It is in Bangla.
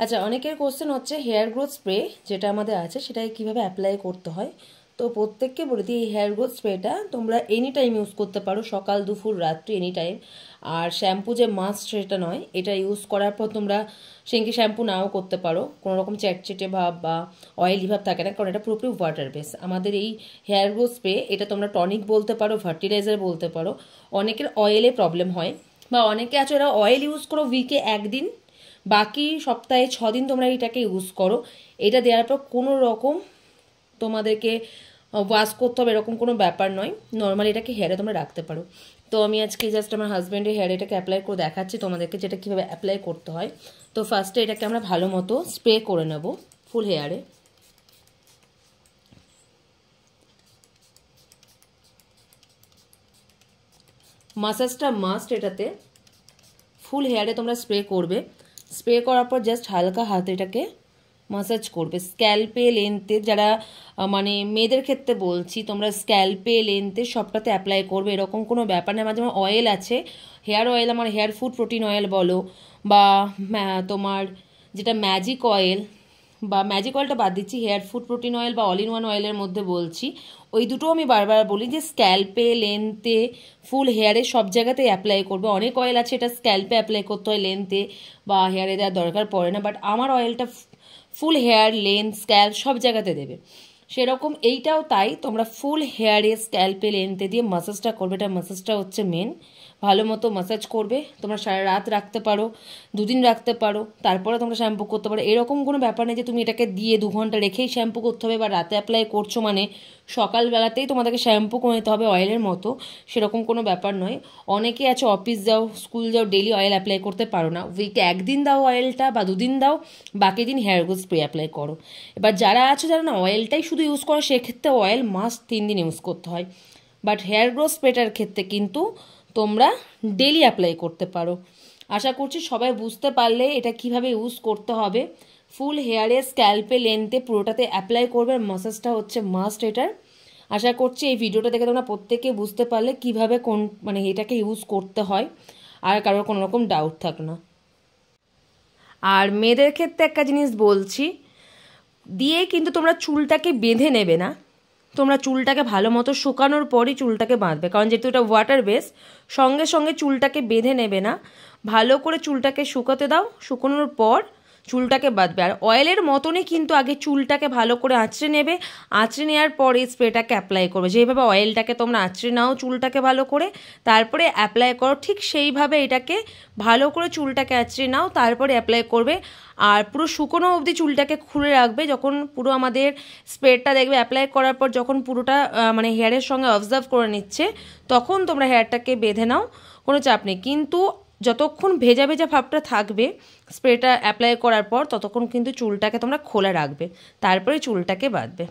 আচ্ছা অনেকের কোশ্চেন হচ্ছে হেয়ার গ্রোথ স্প্রে যেটা আমাদের আছে, সেটাকে কীভাবে অ্যাপ্লাই করতে হয়? তো প্রত্যেককে বলে দিই, এই হেয়ার গ্রোথ স্প্রেটা তোমরা এনি টাইম ইউজ করতে পারো, সকাল, দুপুর, রাত্রি এনি টাইম আর শ্যাম্পু যে মাস্ট সেটা নয়, এটা ইউজ করার পর তোমরা সেঙ্কি শ্যাম্পু নাও করতে পারো। কোনো রকম চ্যাটচেটে ভাব বা অয়েলি ভাব থাকে না, কারণ এটা পুরোপুরি ওয়াটার বেস আমাদের এই হেয়ার গ্রোথ স্প্রে এটা তোমরা টনিক বলতে পারো ফার্টিলাইজার বলতে পারো। অনেকের অয়েলে প্রবলেম হয়, বা অনেকে আছে এরা অয়েল ইউজ করো উইকে একদিন। বাকি সপ্তাহে ছ দিন তোমরা এটাকে ইউজ করো। এটা দেওয়ার পর কোনো রকম তোমাদেরকে ওয়াশ করতে হবে এরকম কোনো ব্যাপার নয়। নর্মালি এটাকে হেয়ারে তোমরা রাখতে পারো। তো আমি আজকে জাস্ট আমার হাজব্যান্ডের হেয়ারে এটাকে অ্যাপ্লাই করে দেখাচ্ছি তোমাদেরকে যেটা কীভাবে অ্যাপ্লাই করতে হয়। তো ফার্স্টে এটাকে আমরা ভালো মতো স্প্রে করে নেব ফুল হেয়ারে মাসাজটা মাস্ট এটাতে ফুল হেয়ারে তোমরা স্প্রে করবে। স্প্রে করার পর জাস্ট হালকা হাতে এটাকে মাসাজ করবে। স্ক্যাল্পে লেন্থে যারা মানে মেয়েদের ক্ষেত্রে বলছি, তোমরা স্ক্যাল্পে লেন্থে সবটাতে অ্যাপ্লাই করবে। এরকম কোনো ব্যাপার নেই আমার যেমন অয়েল আছে হেয়ার অয়েল আমার হেয়ার ফুড প্রোটিন অয়েল বলো, বা তোমার যেটা ম্যাজিক অয়েল বা ম্যাজিক অয়েলটা বাদ দিচ্ছি হেয়ার ফুড প্রোটিন অয়েল বা অল ইন ওয়ান অয়েলের মধ্যে বলছি। ওই দুটো আমি বারবার বলি যে স্ক্যাল্পে লেন্থে ফুল হেয়ারে সব জায়গাতে অ্যাপ্লাই করবে। অনেক অয়েল আছে এটা স্ক্যাল্পে অ্যাপ্লাই করতে হয় লেন্থে বা হেয়ারে দেওয়ার দরকার পড়ে না বাট আমার অয়েলটা ফুল হেয়ার লেন্থ স্ক্যাল্প সব জায়গাতে দেবে। সেরকম এইটাও তাই, তোমরা ফুল হেয়ারে স্ক্যাল্পে লেন্থে দিয়ে মাসাজটা করবে। এটা মাসাজটা হচ্ছে মেন ভালো মতো মাসাজ করবে। তোমরা সারা রাত রাখতে পারো, দুদিন রাখতে পারো, তারপরে তোমরা শ্যাম্পু করতে পারো। এরকম কোনো ব্যাপার নেই যে তুমি এটাকে দিয়ে দু ঘণ্টা রেখেই শ্যাম্পু করতে হবে বা রাতে অ্যাপ্লাই করছ মানে সকালবেলাতেই তোমাদেরকে শ্যাম্পু করে নিতে হবে অয়েলের মতো। সেরকম কোনো ব্যাপার নয়। অনেকে আছে অফিস যাও স্কুল যাও ডেলি অয়েল অ্যাপ্লাই করতে পারো না। উইকে একদিন দাও অয়েলটা বা দুদিন দাও, বাকি দিন হেয়ার গ্রোথ স্প্রে অ্যাপ্লাই করো। এবার যারা আছো যারা না অয়েলটাই শুধু ইউজ করো সেক্ষেত্রে অয়েল মাস্ট তিন দিন ইউজ করতে হয়। বাট হেয়ার গ্রোথ স্প্রেটার ক্ষেত্রে কিন্তু তোমরা ডেলি অ্যাপ্লাই করতে পারো। আশা করছি সবাই বুঝতে পারলে এটা কীভাবে ইউজ করতে হবে। ফুল হেয়ারে স্ক্যাল্পে লেন্থে পুরোটাতে অ্যাপ্লাই করবে মাসাজটা হচ্ছে মাস্ট এটার। আশা করছি এই ভিডিওটা দেখে তোমরা প্রত্যেকে বুঝতে পারলে কীভাবে কোন মানে এটাকে ইউজ করতে হয়। আর কারোর কোনো রকম ডাউট থাক না। আর মেয়েদের ক্ষেত্রে একটা জিনিস বলছি দিয়ে কিন্তু তোমরা চুলটাকে বেঁধে নেবে না। তোমরা চুলটাকে ভালো মতো শুকানোর পরই চুলটাকে বাঁধবে। কারণ যেহেতু এটা ওয়াটার বেস সঙ্গে সঙ্গে চুলটাকে বেঁধে নেবে না। ভালো করে চুলটাকে শুকাতে দাও। শুকানোর পর চুলটাকে বাঁধবে। আর অয়েলের মতনই কিন্তু আগে চুলটাকে ভালো করে আঁচড়ে নেবে। আঁচড়ে নেওয়ার পরে স্প্রেটাকে অ্যাপ্লাই করবে। যেভাবে অয়েলটাকে তোমরা আঁচড়ে নাও চুলটাকে ভালো করে, তারপরে অ্যাপ্লাই করো ঠিক সেইভাবে এটাকে ভালো করে চুলটাকে আঁচড়ে নাও, তারপরে অ্যাপ্লাই করবে। আর পুরো শুকনো অবধি চুলটাকে খুলে রাখবে। যখন পুরো আমাদের স্প্রেডটা দেখবে অ্যাপ্লাই করার পর যখন পুরোটা মানে হেয়ারের সঙ্গে অবজার্ভ করে নিচ্ছে, তখন তোমরা হেয়ারটাকে বেঁধে নাও। কোনো চাপ নেই। কিন্তু যতক্ষণ ভেজা ভেজা ভাবটা থাকবে, স্প্রেটা অ্যাপ্লাই করার পর ততক্ষণ কিন্তু চুলটাকে তোমরা খোলা রাখবে, তারপরে চুলটাকে বাঁধবে।